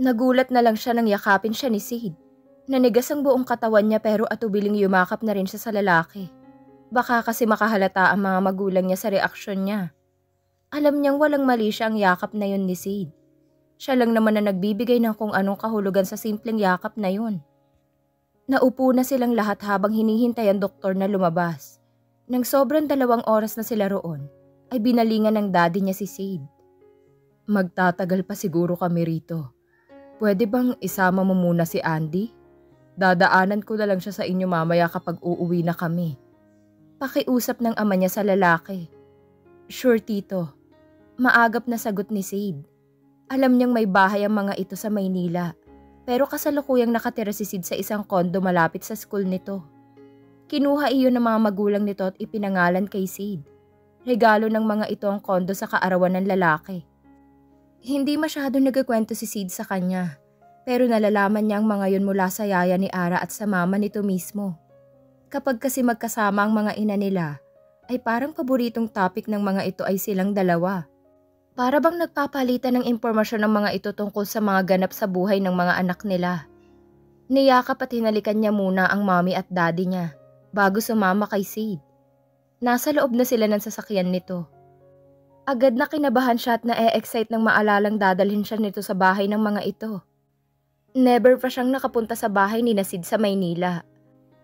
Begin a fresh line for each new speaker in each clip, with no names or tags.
Nagulat na lang siya nang yakapin siya ni Sid. Nanigas ang buong katawan niya pero atubiling yumakap na rin siya sa lalaki. Baka kasi makahalata ang mga magulang niya sa reaksyon niya. Alam niyang walang mali siya ang yakap na yun ni Sid. Siya lang naman na nagbibigay ng kung anong kahulugan sa simpleng yakap na yun. Naupo na silang lahat habang hinihintay ang doktor na lumabas. Nang sobrang dalawang oras na sila roon, ay binalingan ng daddy niya si Sid. Magtatagal pa siguro kami rito. Pwede bang isama mo muna si Andy? Dadaanan ko na lang siya sa inyo mamaya kapag uuwi na kami. Pakiusap ng ama niya sa lalaki. Sure tito. Maagap na sagot ni Sid. Alam niyang may bahay ang mga ito sa Maynila. Pero kasalukuyang nakatira si Sid sa isang kondo malapit sa school nito. Kinuha iyon ng mga magulang nito at ipinangalan kay Sid. Regalo ng mga ito ang kondo sa kaarawan ng lalaki. Hindi masyado nagkikwento si Sid sa kanya, pero nalalaman niya ang mga yun mula sa yaya ni Ara at sa mama nito mismo. Kapag kasi magkasama ang mga ina nila, ay parang paboritong topic ng mga ito ay silang dalawa. Para bang nagpapalitan ng impormasyon ng mga ito tungkol sa mga ganap sa buhay ng mga anak nila. Niyakap at hinalikan niya muna ang mommy at daddy niya bago sumama kay Sid. Nasa loob na sila ng sasakyan nito. Agad na kinabahan siya at na-excite nang maalalang dadalhin siya nito sa bahay ng mga ito. Never pa siyang nakapunta sa bahay ni Nasid sa Maynila.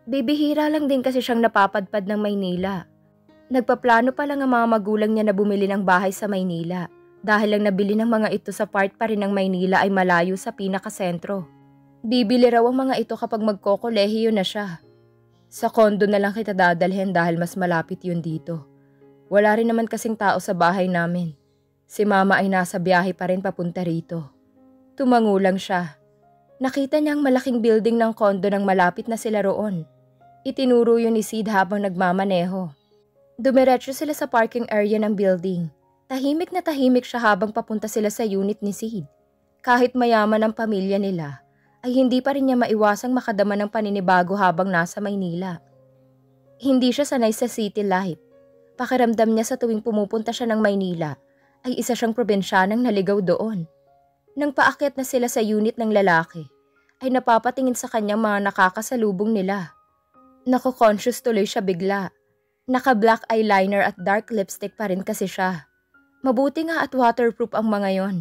Bibihira lang din kasi siyang napapadpad ng Maynila. Nagpaplano pa lang ang mga magulang niya na bumili ng bahay sa Maynila dahil lang nabili ng mga ito sa part pa rin ng Maynila ay malayo sa pinakasentro. Bibili raw ang mga ito kapag magkokolehiyo na siya. Sa kondo na lang kita dadalhin dahil mas malapit yun dito. Wala rin naman kasing tao sa bahay namin. Si mama ay nasa biyahe pa rin papunta rito. Tumangulang siya. Nakita niya ang malaking building ng kondo nang malapit na sila roon. Itinuro yun ni Sid habang nagmamaneho. Dumiretso sila sa parking area ng building. Tahimik na tahimik siya habang papunta sila sa unit ni Sid. Kahit mayaman ang pamilya nila, ay hindi pa rin niya maiwasang makadama ng paninibago habang nasa Maynila. Hindi siya sanay sa city life Pakiramdam niya sa tuwing pumupunta siya ng Maynila ay isa siyang probinsyanang naligaw doon. Nang paakyat na sila sa unit ng lalaki, ay napapatingin sa kanyang mga nakakasalubong nila. Nako-conscious tuloy siya bigla. Naka-black eyeliner at dark lipstick pa rin kasi siya. Mabuti nga at waterproof ang mga yon,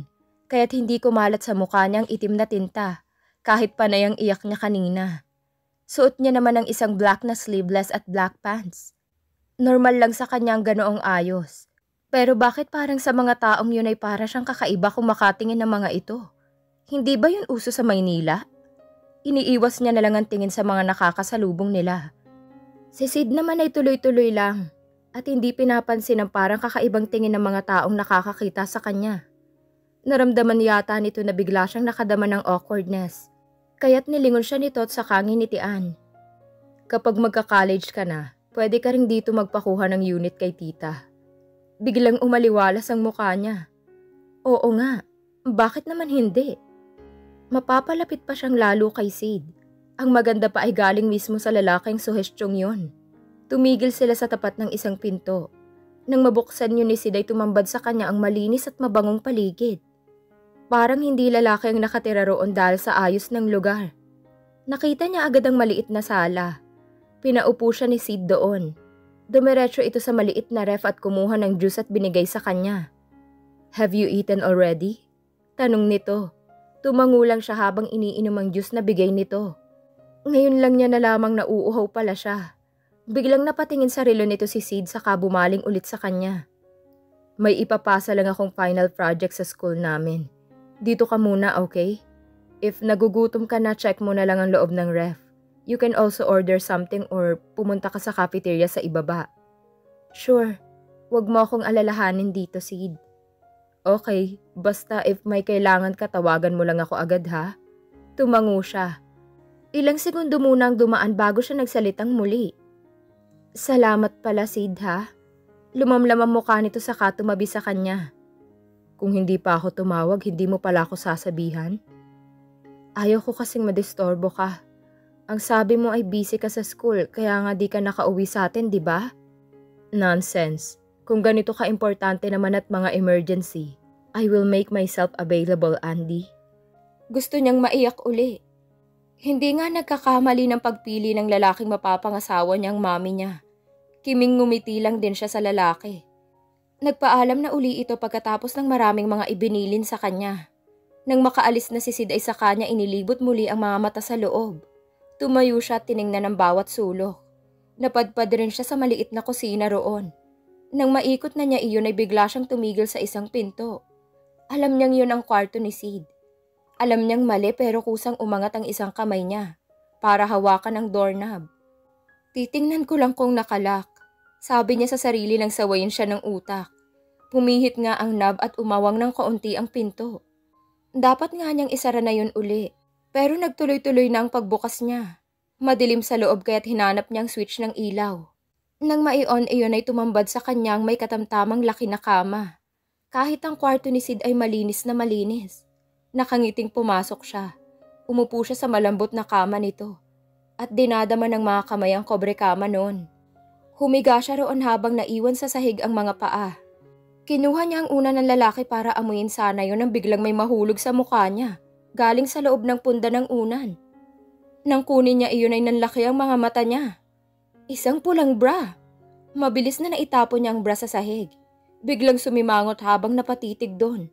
kaya't hindi kumalat sa mukha niyang itim na tinta, kahit panay ang iyak niya kanina. Suot niya naman ang isang black na sleeveless at black pants. Normal lang sa kanyang ganoong ayos. Pero bakit parang sa mga taong yun ay para siyang kakaiba kung makatingin ng mga ito? Hindi ba yun uso sa Maynila? Iniiwas niya na lang ang tingin sa mga nakakasalubong nila. Si Sid naman ay tuloy-tuloy lang at hindi pinapansin ang parang kakaibang tingin ng mga taong nakakakita sa kanya. Naramdaman yata nito na bigla siyang nakadama ng awkwardness. Kaya't nilingon siya nito at sa kanginitian. Kapag magka-college ka na, Pwede ka rin dito magpakuha ng unit kay tita. Biglang umaliwalas ang mukha niya. Oo nga, bakit naman hindi? Mapapalapit pa siyang lalo kay Sid. Ang maganda pa ay galing mismo sa lalaking suhestyong yon. Tumigil sila sa tapat ng isang pinto. Nang mabuksan yun ni Sid ay tumambad sa kanya ang malinis at mabangong paligid. Parang hindi lalaki ang nakatira roon dahil sa ayos ng lugar. Nakita niya agad ang maliit na sala Pinaupo siya ni Sid doon. Dumiretso ito sa maliit na ref at kumuha ng juice at binigay sa kanya. Have you eaten already? Tanong nito. Tumangulang siya habang iniinom ang juice na bigay nito. Ngayon lang niya na lamang nauuhaw pala siya. Biglang napatingin sa relo nito si Sid saka bumaling ulit sa kanya. May ipapasa lang akong final project sa school namin. Dito ka muna, okay? If nagugutom ka na, check mo na lang ang loob ng ref. You can also order something or pumunta ka sa cafeteria sa ibaba. Sure, wag mo akong alalahanin dito, Sid. Okay, basta if may kailangan ka tawagan mo lang ako agad ha. Tumango siya. Ilang segundo muna ang dumaan bago siya nagsalitang muli. Salamat pala, Sid ha. Lumamlam ang mukha nito sa katumabi sa kanya. Kung hindi pa ako tumawag, hindi mo pala ako sasabihan. Ayaw ko kasing madistorbo ka. Ang sabi mo ay busy ka sa school kaya nga di ka nakauwi sa atin, di ba? Nonsense. Kung ganito ka-importante naman at mga emergency, I will make myself available, Andy. Gusto niyang maiyak uli. Hindi nga nagkakamali ng pagpili ng lalaking mapapangasawa niyang mami niya. Kiming ngumiti lang din siya sa lalaki. Nagpaalam na uli ito pagkatapos ng maraming mga ibinilin sa kanya. Nang makaalis na si Sid ay sa kanya inilibot muli ang mga mata sa loob. Tumayo siya at tiningnan ng bawat sulok. Napadpad rin siya sa maliit na kusina roon. Nang maikot na niya iyon ay bigla siyang tumigil sa isang pinto. Alam niyang yun ang kwarto ni Sid. Alam niyang mali pero kusang umangat ang isang kamay niya para hawakan ang doorknob. Titingnan ko lang kung nakalak. Sabi niya sa sarili ng sawayin siya ng utak. Pumihit nga ang knob at umawang ng kaunti ang pinto. Dapat nga niyang isara na yun uli. Pero nagtuloy-tuloy na ang pagbukas niya. Madilim sa loob kaya't hinanap niyang switch ng ilaw. Nang mai-on iyon ay tumambad sa kanyang may katamtamang laki na kama. Kahit ang kwarto ni Sid ay malinis na malinis. Nakangiting pumasok siya. Umupo siya sa malambot na kama nito. At dinadama ng mga kamay ang kobre kama noon. Humiga siya roon habang naiwan sa sahig ang mga paa. Kinuha niya ang una ng lalaki para amuyin sana yon nang biglang may mahulog sa mukha niya, galing sa loob ng punda ng unan. Nang kunin niya iyon ay nanlaki ang mga mata niya. Isang pulang bra. Mabilis na naitapon niya ang bra sa sahig. Biglang sumimangot habang napatitig doon.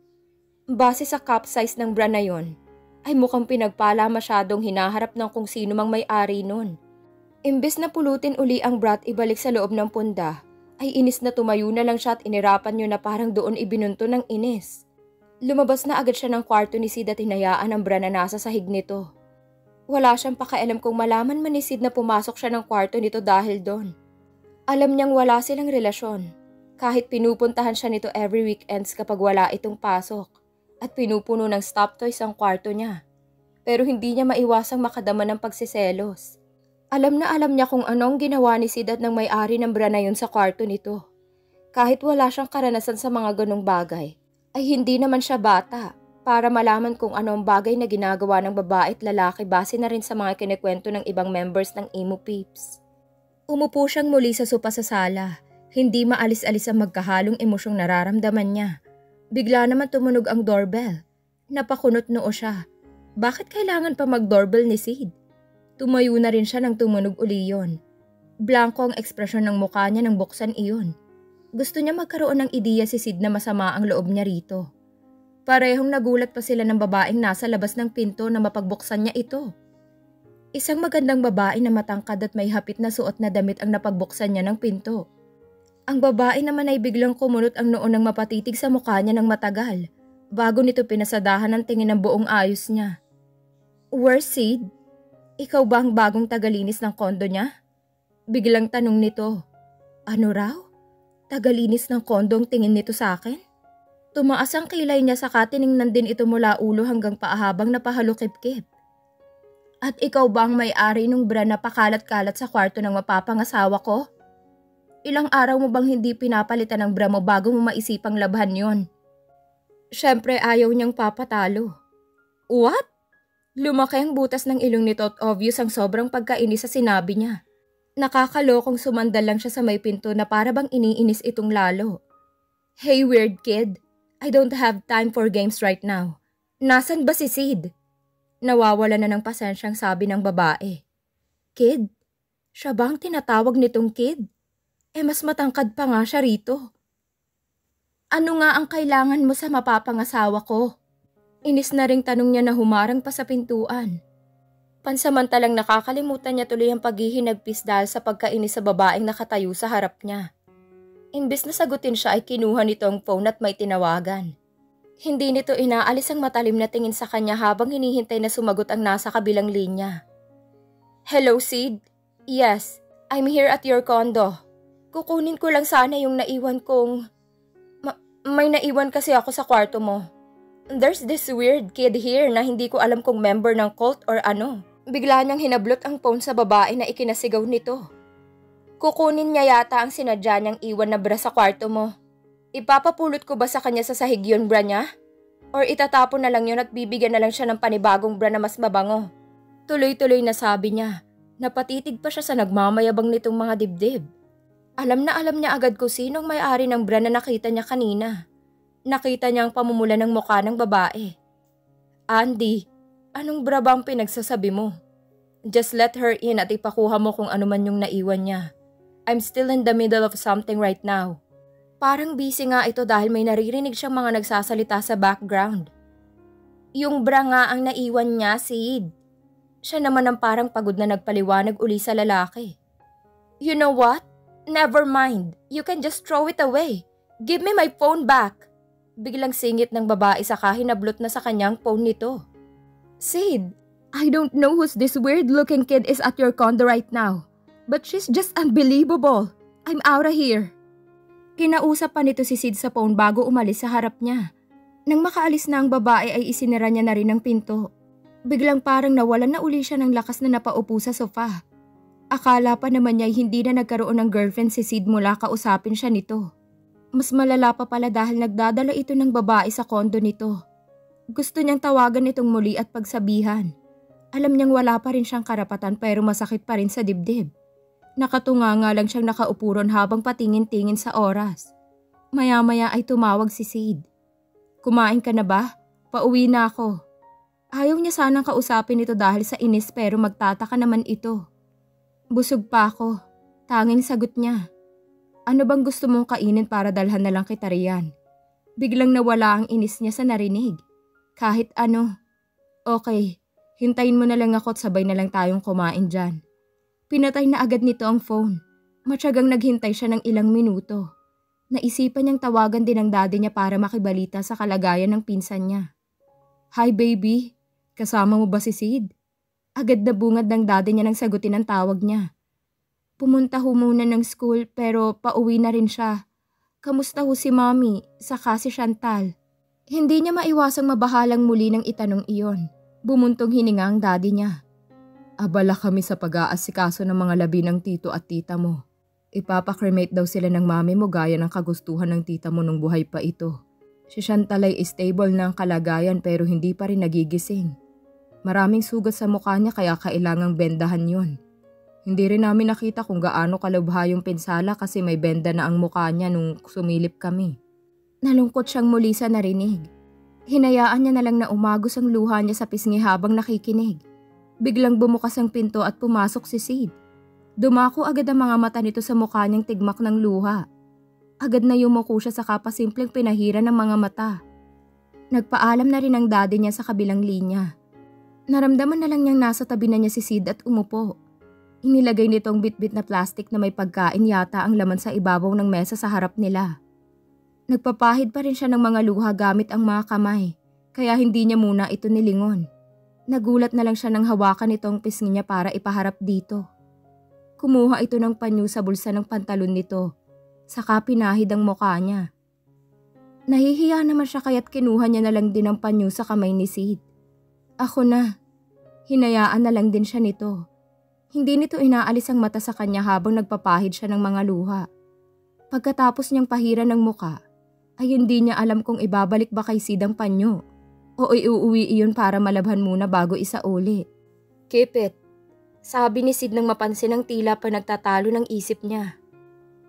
Base sa cup size ng bra na yon, ay mukhang pinagpala masyadong hinaharap ng kung sino mang may-ari nun. Imbes na pulutin uli ang brat ibalik sa loob ng punda, ay inis na tumayo na lang siya at inirapan niyo na parang doon ibinunto ng inis. Lumabas na agad siya ng kwarto ni Sid at hinayaan ang bra na nasa sahig nito. Wala siyang pakialam kung malaman man ni Sid na pumasok siya ng kwarto nito dahil doon. Alam niyang wala silang relasyon. Kahit pinupuntahan siya nito every weekends kapag wala itong pasok at pinupuno ng stop toys ang kwarto niya. Pero hindi niya maiwasang makadama ng pagsiselos. Alam na alam niya kung anong ginawa ni Sid at ng may-ari ng bra na sa kwarto nito. Kahit wala siyang karanasan sa mga ganong bagay, ay hindi naman siya bata para malaman kung anong bagay na ginagawa ng babae at lalaki base na rin sa mga kinikwento ng ibang members ng Emo Peeps. Umupo siyang muli sa sopa sa sala, hindi maalis-alis ang magkahalong emosyong nararamdaman niya. Bigla naman tumunog ang doorbell. Napakunot noo siya. Bakit kailangan pa mag-doorbell ni Sid? Tumayo na rin siya nang tumunog uli yon. Blanco ang ekspresyon ng mukha niya nang buksan iyon. Gusto niya magkaroon ng ideya si Sid na masama ang loob niya rito. Parehong nagulat pa sila ng babaeng nasa labas ng pinto na mapagbuksan niya ito. Isang magandang babae na matangkad at may hapit na suot na damit ang napagbuksan niya ng pinto. Ang babae naman ay biglang kumunot ang noon ng mapatitig sa mukha niya ng matagal bago nito pinasadahan ng tingin ng buong ayos niya. Where's Sid? Ikaw ba ang bagong tagalinis ng kondo niya? Biglang tanong nito. Ano raw? Tagalinis ng kondo ang tingin nito sa akin? Tumaas ang kilay niya sa katiningnan din ito mula ulo hanggang paahabang napahalukip-kip. At ikaw ba ang may-ari nung bra na pakalat-kalat sa kwarto ng mapapangasawa ko? Ilang araw mo bang hindi pinapalitan ng bra mo bago mo maisipang labhan yon? Siyempre ayaw niyang papatalo. What? Lumaki ang butas ng ilong nito at obvious ang sobrang pagkainis sa sinabi niya. Nakakalokong sumandal lang siya sa may pinto na para bang iniinis itong lalo. Hey weird kid, I don't have time for games right now. Nasaan ba si Sid? Nawawala na ng pasensyang sabi ng babae. Kid? Siya ba ang tinatawag nitong kid? Eh mas matangkad pa nga siya rito. Ano nga ang kailangan mo sa mapapangasawa ko? Inis na ring tanong niya na humarang pa sa pintuan. Pansamantalang nakakalimutan niya tuloy ang paghihinagpis dahil sa pagkainis sa babaeng nakatayo sa harap niya. Imbis na sagutin siya ay kinuha nito ang phone at may tinawagan. Hindi nito inaalis ang matalim na tingin sa kanya habang hinihintay na sumagot ang nasa kabilang linya. Hello, Sid? Yes, I'm here at your condo. Kukunin ko lang sana yung naiwan kong... Ma- may naiwan kasi ako sa kwarto mo. There's this weird kid here na hindi ko alam kung member ng cult or ano. Bigla niyang hinablot ang phone sa babae na ikinasigaw nito. Kukunin niya yata ang sinadya niyang iwan na bra sa kwarto mo. Ipapapulot ko ba sa kanya sa sahig yun bra niya? Or itatapon na lang yun at bibigyan na lang siya ng panibagong bra na mas mabango? Tuloy-tuloy na sabi niya. Napatitig pa siya sa nagmamayabang nitong mga dibdib. Alam na alam niya agad ko sinong may-ari ng bra na nakita niya kanina. Nakita niya ang pamumula ng mukha ng babae. Andy, anong bra ba ang pinagsasabi mo? Just let her in at ipakuha mo kung ano man yung naiwan niya. I'm still in the middle of something right now. Parang busy nga ito dahil may naririnig siyang mga nagsasalita sa background. Yung bra nga ang naiwan niya, Sid. Siya naman ang parang pagod na nagpaliwanag uli sa lalaki. You know what? Never mind. You can just throw it away. Give me my phone back. Biglang singit ng babae sa kahinablot na sa kanyang phone nito. Sid, I don't know who's this weird-looking kid is at your condo right now. But she's just unbelievable. I'm out of here. Kinausap pa nito si Sid sa phone bago umalis sa harap niya. Nang makaalis na ang babae ay isinira niya na rin ang pinto. Biglang parang nawalan na uli siya ng lakas na napaupo sa sofa. Akala pa naman niya hindi na nagkaroon ng girlfriend si Sid mula kausapin siya nito. Mas malala pa pala dahil nagdadala ito ng babae sa kondo nito. Gusto niyang tawagan itong muli at pagsabihan. Alam niyang wala pa rin siyang karapatan pero masakit pa rin sa dibdib. Nakatunga nga lang siyang nakaupuron habang patingin-tingin sa oras. Maya-maya ay tumawag si Sid. Kumain ka na ba? Pauwi na ako. Ayaw niya sanang kausapin ito dahil sa inis pero magtataka naman ito. Busog pa ako. Tanging sagot niya. Ano bang gusto mong kainin para dalhan na lang kita riyan? Biglang nawala ang inis niya sa narinig. Kahit ano. Okay, hintayin mo na lang ako at sabay na lang tayong kumain dyan. Pinatay na agad nito ang phone. Matyagang naghintay siya ng ilang minuto. Naisipan niyang tawagan din ang daddy niya para makibalita sa kalagayan ng pinsan niya. Hi baby, kasama mo ba si Sid? Agad na bungad ng daddy niya nang sagutin ang tawag niya. Pumunta ho muna ng school pero pauwi na rin siya. Kamusta ho si mommy, saka si Chantal? Hindi niya maiwasang mabahalang muli ng itanong iyon. Bumuntong hininga ang daddy niya. Abala kami sa pag-aasikaso ng mga labi ng tito at tita mo. Ipapakremate daw sila ng mami mo gaya ng kagustuhan ng tita mo nung buhay pa ito. Si Chantal ay stable ang kalagayan pero hindi pa rin nagigising. Maraming sugat sa mukha niya kaya kailangang bendahan yon. Hindi rin namin nakita kung gaano kalubha yung pinsala kasi may benda na ang mukha niya nung sumilip kami. Nalungkot siyang muli sa narinig. Hinayaan niya na lang na umagos ang luha niya sa pisngi habang nakikinig. Biglang bumukas ang pinto at pumasok si Sid. Dumako agad ang mga mata nito sa mukha niyang tigmak ng luha. Agad na yumuko siya sa kapasimpleng pinahira ng mga mata. Nagpaalam na rin ang daddy niya sa kabilang linya. Naramdaman na lang niyang nasa tabi na niya si Sid at umupo. Inilagay nitong bitbit na plastic na may pagkain yata ang laman sa ibabaw ng mesa sa harap nila. Nagpapahid pa rin siya ng mga luha gamit ang mga kamay, kaya hindi niya muna ito nilingon. Nagulat na lang siya nang hawakan itong pisngi niya para ipaharap dito. Kumuha ito ng panyo sa bulsa ng pantalon nito, saka pinahid ang mukha niya. Nahihiya naman siya kaya't kinuha niya na lang din ang panyo sa kamay ni Sid. Ako na. Hinayaan na lang din siya nito. Hindi nito inaalis ang mata sa kanya habang nagpapahid siya ng mga luha. Pagkatapos niyang pahira ng muka, ay hindi niya alam kung ibabalik ba kay Sid ang panyo o iuuwi iyon para malabhan muna bago isauli. Keep it. Sabi ni Sid nang mapansin ang tila pa nagtatalo ng isip niya.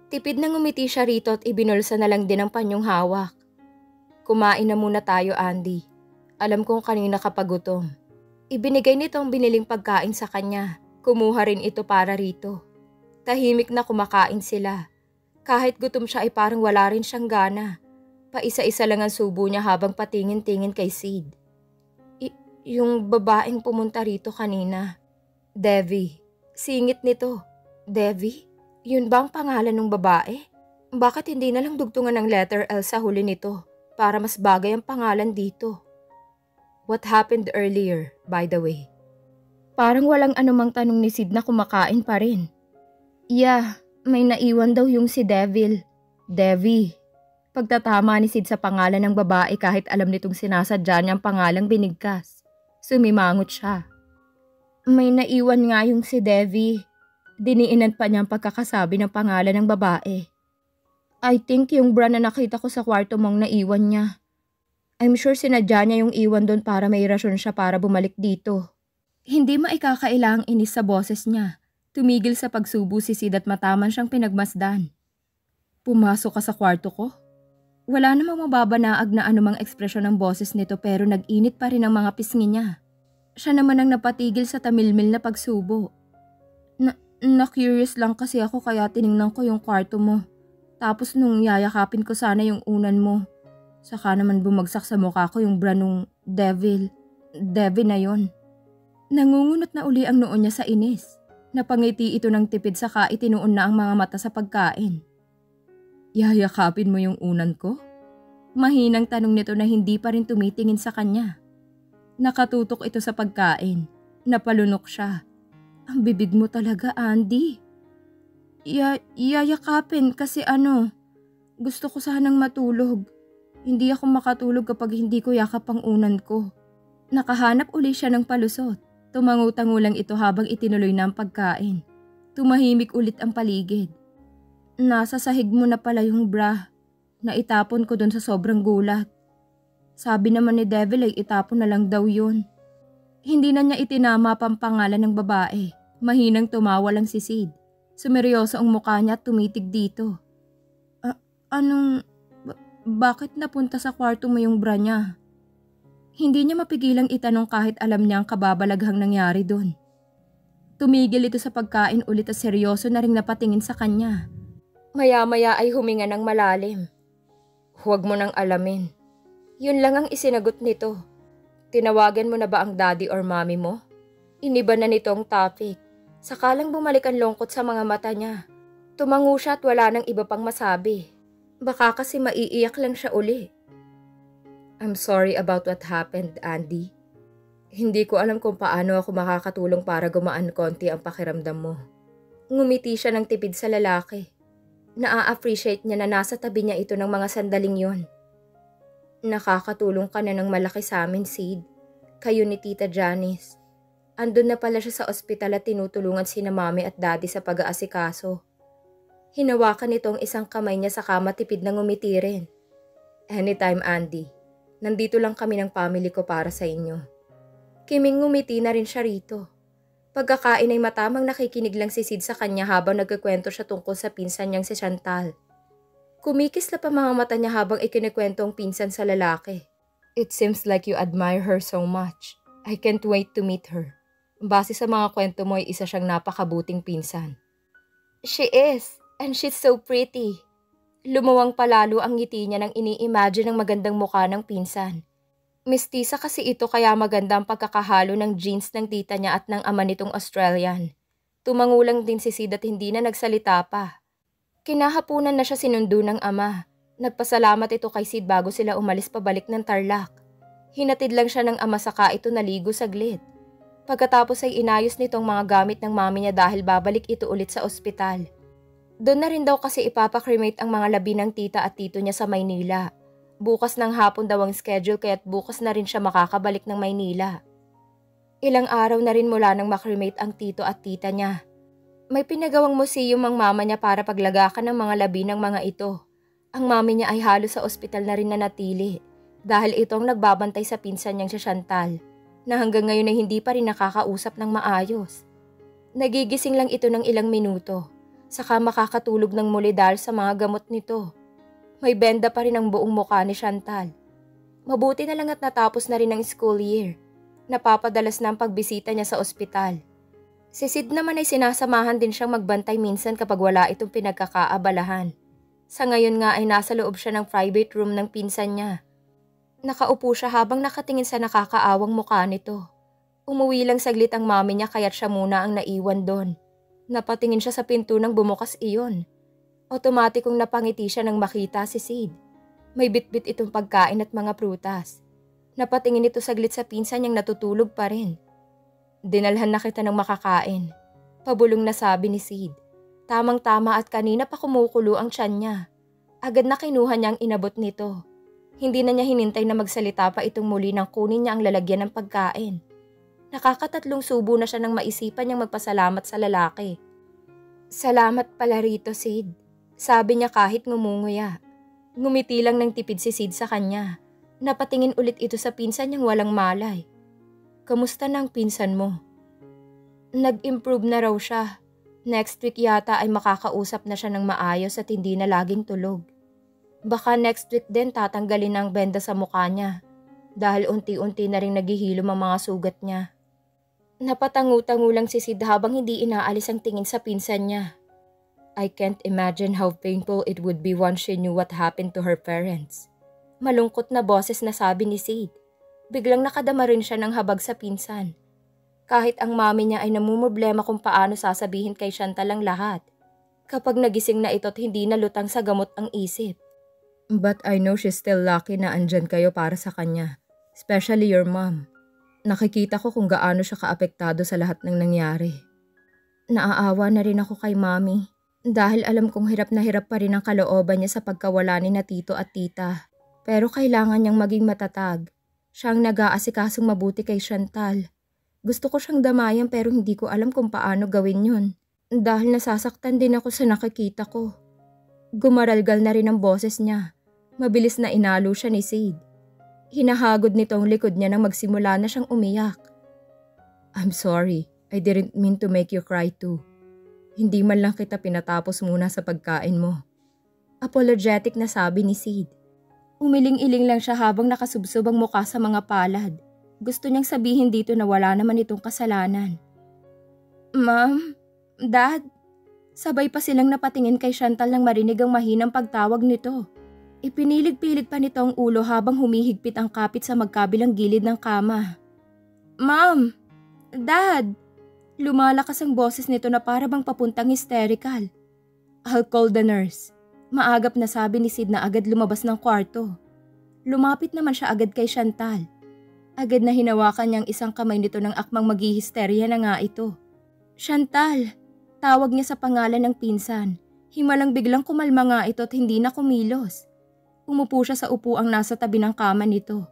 Tipid nang umiti siya rito at ibinulsa na lang din ang panyong hawak. Kumain na muna tayo, Andy. Alam kong kanina kapagutom. Ibinigay nito ang biniling pagkain sa kanya Kumuha rin ito para rito. Tahimik na kumakain sila. Kahit gutom siya ay parang wala rin siyang gana. Paisa-isa lang ang subo niya habang patingin-tingin kay Sid. Yung babaeng pumunta rito kanina. Devi. Singit nito. Devi? Yun ba ang pangalan ng babae? Bakit hindi na lang dugtungan ng letter L sa huli nito para mas bagay ang pangalan dito? What happened earlier, by the way? Parang walang anumang tanong ni Sid na kumakain pa rin. Yeah, may naiwan daw yung si Devil. Devi. Pagtatama ni Sid sa pangalan ng babae kahit alam nitong sinasadya niya ang pangalang binigkas. Sumimangot siya. May naiwan nga yung si Devi. Diniinan pa niya ang pagkakasabi ng pangalan ng babae. I think yung bra na nakita ko sa kwarto mong naiwan niya. I'm sure sinadya niya yung iwan doon para may rasyon siya para bumalik dito. Hindi maikakailang inis sa boses niya. Tumigil sa pagsubo si Sid at mataman siyang pinagmasdan. Pumasok ka sa kwarto ko? Wala namang mababanaag na anumang ekspresyon ng boses nito pero nag-init pa rin ang mga pisngi niya. Siya naman ang napatigil sa tamilmil na pagsubo. Na, na-curious lang kasi ako kaya tiningnan ko yung kwarto mo. Tapos nung yayakapin ko sana yung unan mo, saka naman bumagsak sa mukha ko yung bra nung devil. Devil na yon. Nangungunot na uli ang noon niya sa inis. Napangiti ito ng tipid saka itinuon na ang mga mata sa pagkain. Yayakapin mo yung unan ko? Mahinang tanong nito na hindi pa rin tumitingin sa kanya. Nakatutok ito sa pagkain. Napalunok siya. Ang bibig mo talaga, Andy. Ya yayakapin kasi ano, gusto ko sanang matulog. Hindi ako makatulog kapag hindi ko yakap ang unan ko. Nakahanap uli siya ng palusot. Tumangutangulang ito habang itinuloy na ang pagkain. Tumahimik ulit ang paligid. Nasa sahig mo na pala yung bra. Naitapon ko dun sa sobrang gulat. Sabi naman ni Devil ay itapon na lang daw yun. Hindi na niya itinama pang pangalan ng babae. Mahinang tumawa lang si Sid. Sumeryoso ang mukha niya at tumitig dito. Anong... Ba- bakit napunta sa kwarto mo yung bra niya? Hindi niya mapigilang itanong kahit alam niya ang kababalaghang nangyari doon. Tumigil ito sa pagkain ulit at seryoso na ring napatingin sa kanya. Maya-maya ay huminga ng malalim. Huwag mo nang alamin. Yun lang ang isinagot nito. Tinawagan mo na ba ang daddy or mommy mo? Iniba na nito ang topic. Sakalang bumalik ang lungkot sa mga mata niya. Tumango siya at wala nang iba pang masabi. Baka kasi maiiyak lang siya uli. I'm sorry about what happened, Andy. Hindi ko alam kung paano ako makakatulong para gumaan konti ang pakiramdam mo. Ngumiti siya ng tipid sa lalaki. Naa-appreciate niya na nasa tabi niya ito ng mga sandaling yon. Nakakatulong ka na ng malaki sa amin, Sid. Kayo ni Tita Janice. Andun na pala siya sa ospital at tinutulungan sina mami at daddy sa pag-aasikaso. Hinawakan nito ang isang kamay niya sa kama tipid na ngumiti rin. Anytime, Andy. Nandito lang kami ng family ko para sa inyo. Kiming ngumiti na rin siya rito. Pagkakain ay matamang nakikinig lang si Sid sa kanya habang nagkikwento siya tungkol sa pinsan niyang si Chantal. Kumikis na pa mga mata niya habang ikinikwento ang pinsan sa lalaki. It seems like you admire her so much. I can't wait to meet her. Base sa mga kwento mo ay isa siyang napakabuting pinsan. She is, and she's so pretty. Lumuwang palalo ang ngiti niya nang ini-imagine ang magandang mukha ng pinsan. Mistisa kasi ito kaya maganda ang pagkakahalo ng jeans ng tita niya at ng ama nitong Australian. Tumangulang din si Sid at hindi na nagsalita pa. Kinahapunan na siya sinundo ng ama. Nagpasalamat ito kay Sid bago sila umalis pabalik ng Tarlac. Hinatid lang siya ng ama saka ito naligo saglit. Pagkatapos ay inayos nitong mga gamit ng mami niya dahil babalik ito ulit sa ospital. Doon na rin daw kasi ipapakremate ang mga labi ng tita at tito niya sa Maynila. Bukas ng hapon daw ang schedule kaya't bukas na rin siya makakabalik ng Maynila. Ilang araw na rin mula nang makremate ang tito at tita niya. May pinagawang museum ang mama niya para paglagakan ng mga labi ng mga ito. Ang mami niya ay halos sa ospital na rin na natili dahil itong nagbabantay sa pinsan niyang si Chantal na hanggang ngayon ay hindi pa rin nakakausap ng maayos. Nagigising lang ito ng ilang minuto, saka makakatulog ng muli dahil sa mga gamot nito. May benda pa rin ang buong mukha ni Chantal. Mabuti na lang at natapos na rin ang school year. Napapadalas na ang pagbisita niya sa ospital. Si Sid naman ay sinasamahan din siyang magbantay minsan kapag wala itong pinagkakaabalahan. Sa ngayon nga ay nasa loob siya ng private room ng pinsan niya. Nakaupo siya habang nakatingin sa nakakaawang mukha nito. Umuwi lang saglit ang mami niya kaya't siya muna ang naiwan doon. Napatingin siya sa pinto nang bumukas iyon. Otomatikong napangiti siya nang makita si Sid. May bitbit itong pagkain at mga prutas. Napatingin ito saglit sa pinsan niyang natutulog pa rin. Dinalhan na kita ng makakain. Pabulong na sabi ni Sid. Tamang-tama at kanina pa kumukulo ang tiyan niya. Agad na kinuha niya ang inabot nito. Hindi na niya hinintay na magsalita pa itong muli nang kunin niya ang lalagyan ng pagkain. Nakakatatlong subo na siya nang maisipan niyang magpasalamat sa lalaki. Salamat pala rito, Sid. Sabi niya kahit ngumunguya. Ngumiti lang ng tipid si Sid sa kanya. Napatingin ulit ito sa pinsan niyang walang malay. Kamusta na ang pinsan mo? Nag-improve na raw siya. Next week yata ay makakausap na siya ng maayos at hindi na laging tulog. Baka next week din tatanggalin ang benda sa mukha niya dahil unti-unti na rin naghihilom ang mga sugat niya. Napatangu-tangu lang si Sid habang hindi inaalis ang tingin sa pinsan niya. I can't imagine how painful it would be once she knew what happened to her parents. Malungkot na boses na sabi ni Sid. Biglang nakadama rin siya ng habag sa pinsan. Kahit ang mami niya ay namumroblema kung paano sasabihin kay Chantal ang lahat. Kapag nagising na ito't hindi na lutang sa gamot ang isip. But I know she's still lucky na andyan kayo para sa kanya. Especially your mom. Nakikita ko kung gaano siya kaapektado sa lahat ng nangyari. Naaawa na rin ako kay mami dahil alam kong hirap na hirap pa rin ang kalooban niya sa pagkawala ni na tito at tita. Pero kailangan niyang maging matatag. Siya ang nag-aasikasong mabuti kay Chantal gusto ko siyang damayan pero hindi ko alam kung paano gawin yun. Dahil nasasaktan din ako sa nakikita ko. Gumaralgal na rin ang boses niya. Mabilis na inalo siya ni Sid. Hinahagod nito ang likod niya nang magsimula na siyang umiyak. I'm sorry. I didn't mean to make you cry too. Hindi man lang kita pinatapos muna sa pagkain mo. Apologetic na sabi ni Sid. Umiling-iling lang siya habang nakasubsob ang muka sa mga palad. Gusto niyang sabihin dito na wala naman itong kasalanan. Ma'am, Dad, sabay pa silang napatingin kay Chantal nang marinig ang mahinang pagtawag nito. Ipinilig-pilit pa nito ang ulo habang humihigpit ang kapit sa magkabilang gilid ng kama. Ma'am! Dad! Lumalakas ang boses nito na para bang papuntang hysterical. I'll call the nurse. Maagap na sabi ni Sid na agad lumabas ng kwarto. Lumapit naman siya agad kay Chantal. Agad na hinawakan niyang isang kamay nito ng akmang maghihisterya na nga ito. Chantal! Tawag niya sa pangalan ng pinsan. Himalang biglang kumalma nga ito at hindi na kumilos. Umupo siya sa upuang nasa tabi ng kama nito.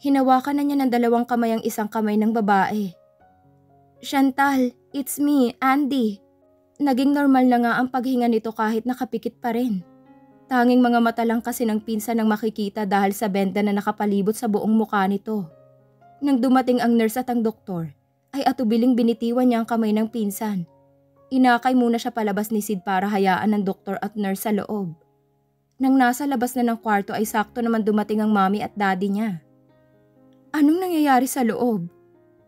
Hinawakan na niya ng dalawang kamay ang isang kamay ng babae. Chantal, it's me, Andy. Naging normal na nga ang paghinga nito kahit nakapikit pa rin. Tanging mga mata lang kasi ng pinsan ang makikita dahil sa benda na nakapalibot sa buong mukha nito. Nang dumating ang nurse at ang doktor, ay atubiling binitiwan niya ang kamay ng pinsan. Inakay muna siya palabas ni Sid para hayaan ng doktor at nurse sa loob. Nang nasa labas na ng kwarto ay sakto naman dumating ang mami at daddy niya. Anong nangyayari sa loob?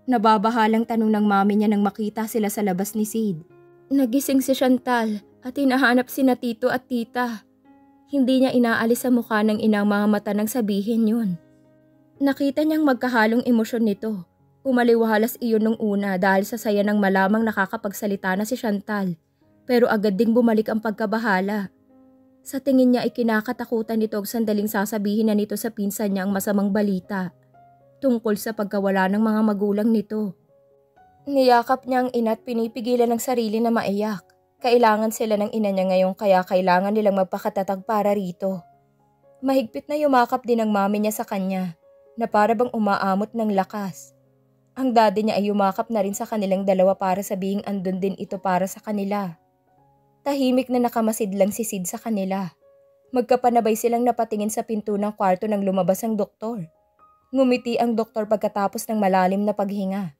Nababahalang tanong ng mami niya nang makita sila sa labas ni Sid. Nagising si Chantal at hinahanap si na tito at tita. Hindi niya inaalis sa mukha ng inang mga mata nang sabihin yun. Nakita niyang magkahalong emosyon nito. Umaliwalas iyon nung una dahil sa saya ng malamang nakakapagsalita na si Chantal. Pero agad ding bumalik ang pagkabahala. Sa tingin niya ay kinakatakutan nito ang sandaling sasabihin na nito sa pinsan niya ang masamang balita. Tungkol sa pagkawala ng mga magulang nito. Niyakap niya ang ina at pinipigilan ng sarili na maiyak. Kailangan sila ng ina niya ngayon kaya kailangan nilang magpakatatag para rito. Mahigpit na yumakap din ang mami niya sa kanya na para bang umaamot ng lakas. Ang daddy niya ay yumakap na rin sa kanilang dalawa para sabihing andun din ito para sa kanila. Tahimik na nakamasid lang si Sid sa kanila. Magkapanabay silang napatingin sa pinto ng kwarto nang lumabas ang doktor. Ngumiti ang doktor pagkatapos ng malalim na paghinga.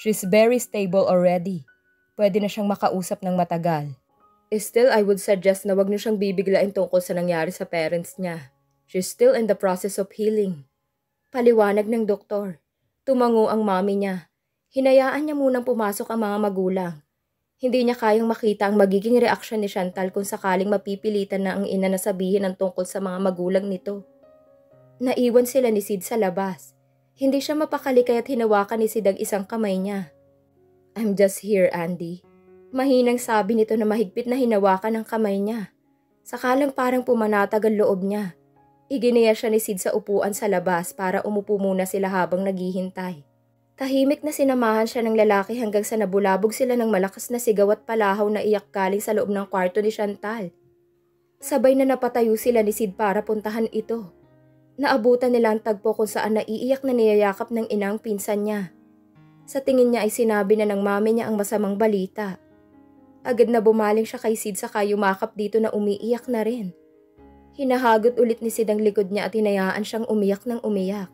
She's very stable already. Pwede na siyang makausap ng matagal. Still, I would suggest na wag niyo siyang bibiglain tungkol sa nangyari sa parents niya. She's still in the process of healing. Paliwanag ng doktor. Tumango ang mami niya. Hinayaan niya munang pumasok ang mga magulang. Hindi niya kayang makita ang magiging reaksyon ni Chantal kung sakaling mapipilitan na ang ina na sabihin ang tungkol sa mga magulang nito. Naiwan sila ni Sid sa labas. Hindi siya mapakali kaya't hinawakan ni Sid ang isang kamay niya. I'm just here, Andy. Mahinang sabi nito na mahigpit na hinawakan ang kamay niya. Sakalang parang pumanatag ang loob niya. Iginiya siya ni Sid sa upuan sa labas para umupo muna sila habang naghihintay. Tahimik na sinamahan siya ng lalaki hanggang sa nabulabog sila ng malakas na sigaw at palahaw na iyak galing sa loob ng kwarto ni Chantal. Sabay na napatayo sila ni Sid para puntahan ito. Naabutan nila ang tagpo kung saan naiiyak na niyayakap ng inang pinsan niya. Sa tingin niya ay sinabi na ng mami niya ang masamang balita. Agad na bumaling siya kay Sid sa kayumakap dito na umiiyak na rin. Hinahagot ulit ni Sid ang likod niya at hinayaan siyang umiyak ng umiyak.